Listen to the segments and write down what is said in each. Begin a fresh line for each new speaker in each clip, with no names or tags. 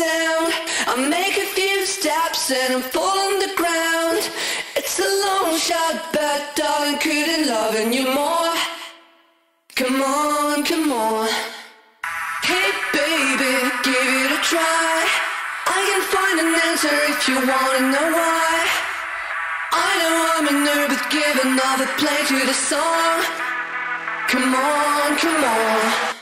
sound. I make a few steps and I'm falling the ground. It's a long shot, but darling, couldn't love you more. Come on, come on. Hey baby, give it a try. I can find an answer if you wanna know why. I know I'm a nerd, but give another play to the song. Come on, come on.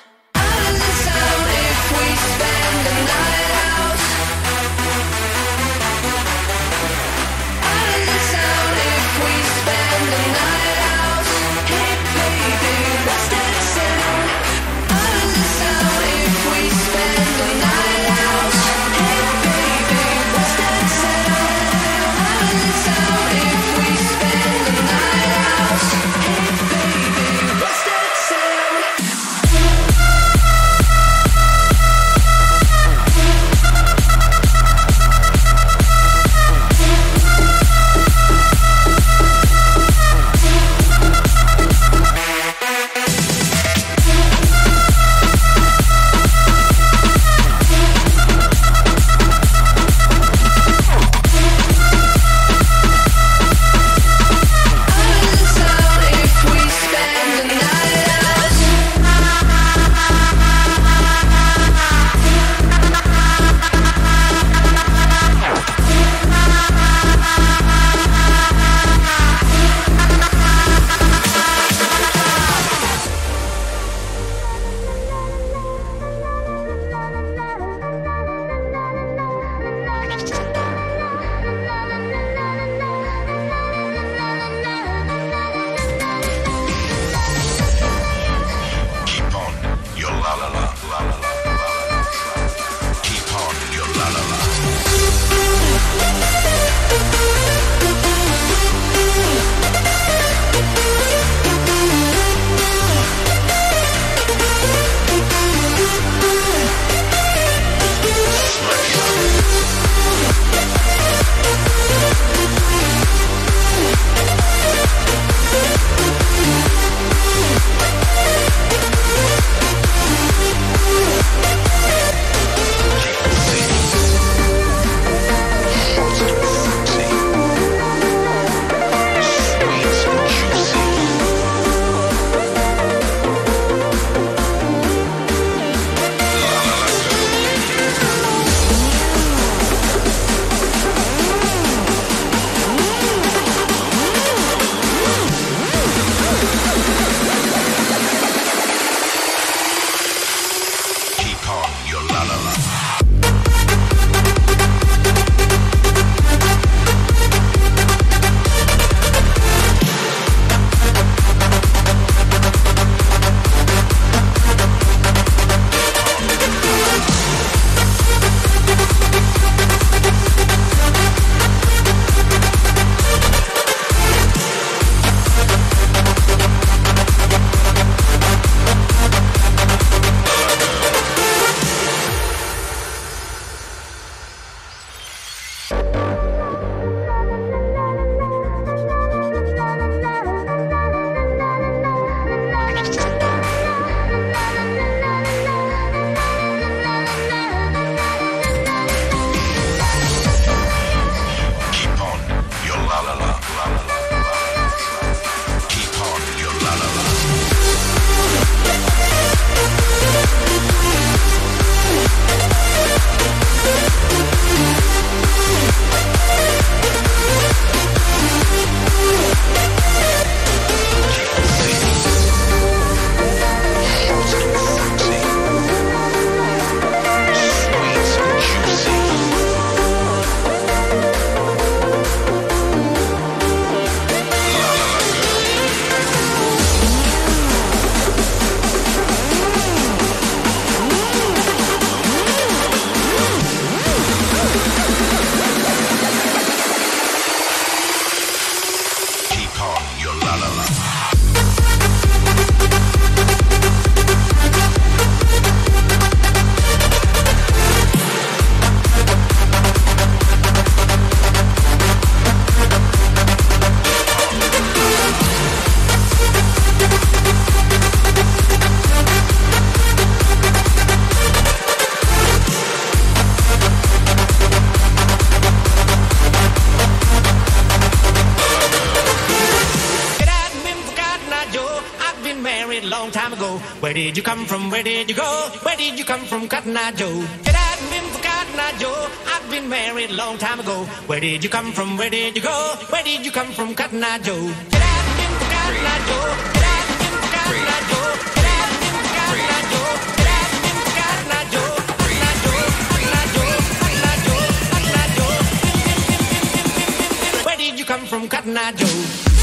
did you go? Where did you come from, Cotton Eye Joe? Get out and been for Cotton Eye Joe. I'd been married a long time ago. Where did you come from? Where did you go? Where did you come from, Cotton Eye Joe? Get out and been Cotton Eye Joe. Get out and been for Cotton Eye Joe. Cotton Eye Joe. Cotton Eye Joe. Where did you come from, Cotton Eye Joe?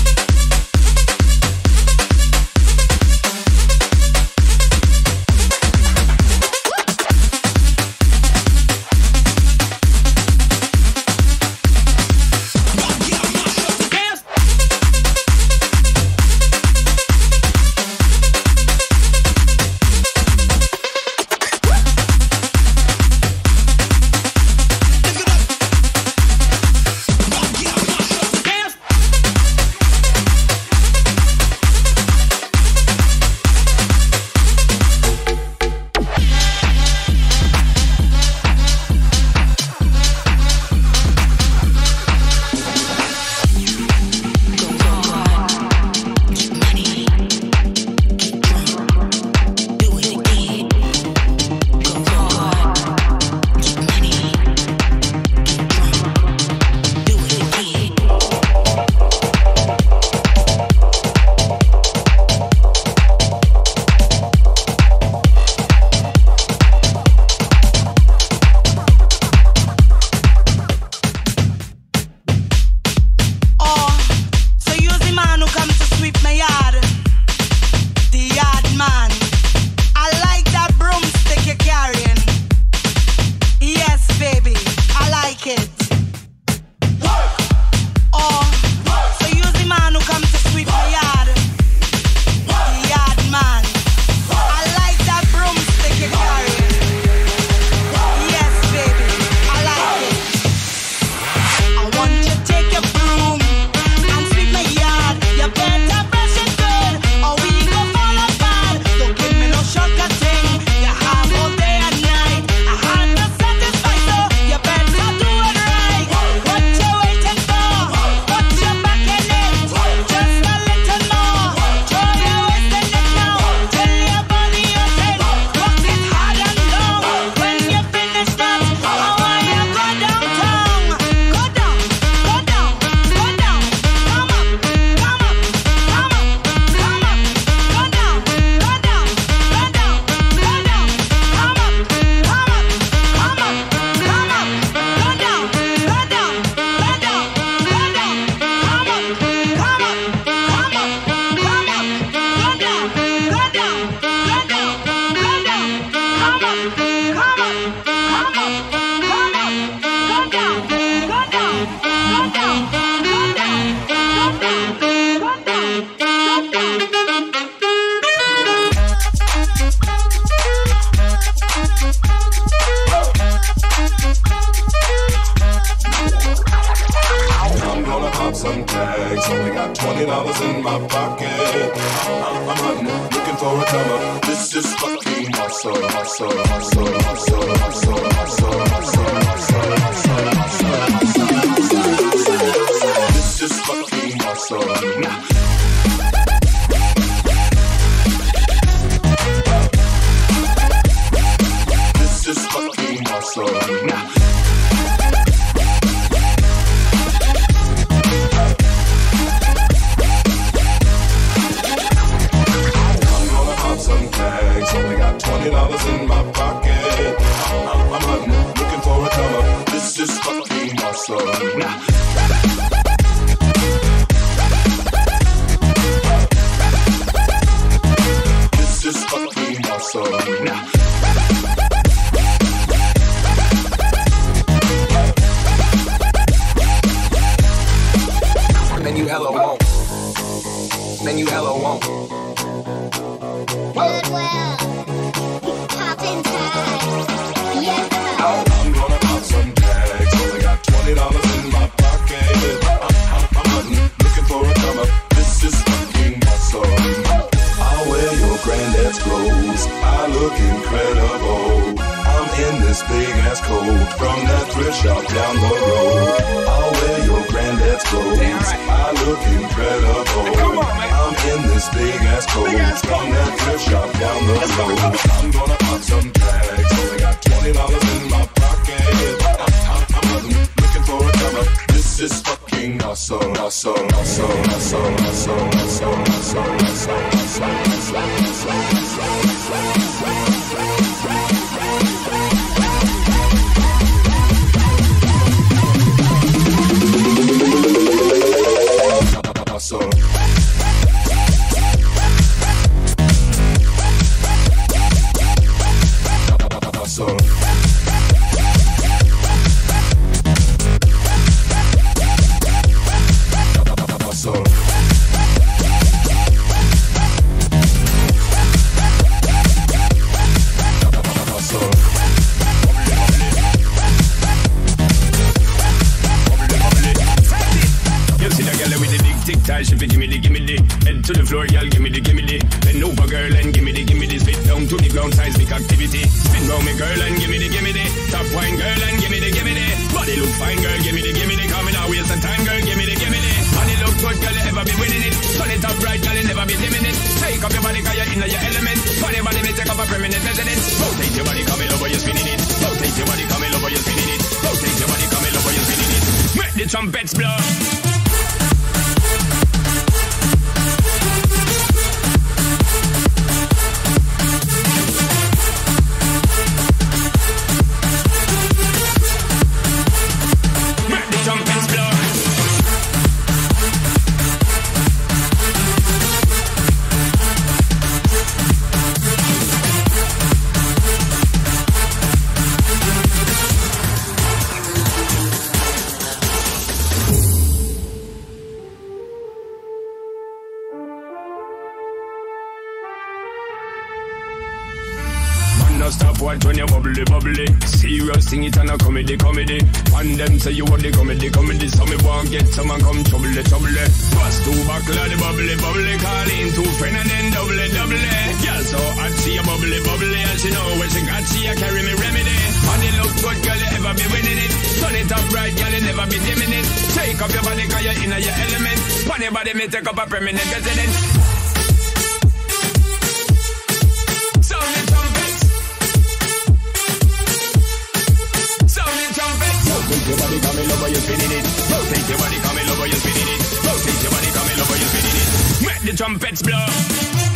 slow. granddad's coat from the thrift shop down the road. I'll wear your granddad's clothes. Right. I look incredible. Hey, on, I'm in this big ass coat from that thrift shop down the Let's road. Go. I'm gonna pop some tags. Only got twenty dollars in my pocket. I'm, looking for a. This is fucking awesome, awesome, awesome, awesome, awesome, awesome, awesome, awesome, awesome, awesome, awesome.
Comedy, comedy. And them say you want the comedy, comedy. So me want get some and come trouble, trouble. Bust two buckle the bubbly, bubbly. Call in two friend and then double, double. Girl so hot, she a bubbly, bubbly. And she know when she got, she a carry me remedy. And it look good, girl, you ever be winning it. Turn it up right, girl, you never be dimming it. Take up your body, cause you're in your element. Funny body, me take up a permanent residence. Rotate your body, come over, you're spinning it. Rotate your body, come over, you're spinning it. Rotate your body, come over, you're spinning it. Make the trumpets blow.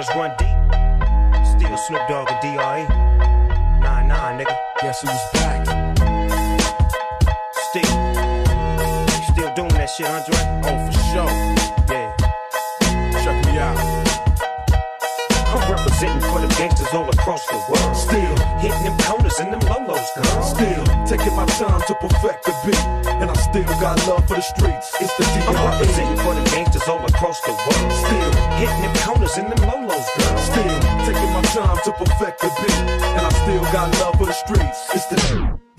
Still run deep. Still Snoop Dogg and D.R.E. Nah, nah, nigga. Guess who's back? Still. Still doing that shit, Andre? Oh, for sure. Representing for the gangsters all across the world. Still hitting them corners and them lolos, girl.
Still taking my time to perfect the beat, and I still got love for the streets. It's the
I'm
D.R.E.
representing for the gangsters all across the world.
Still
hitting them corners and them lolos, girl.
Still taking my time to perfect the beat, and I still got love for the streets. It's the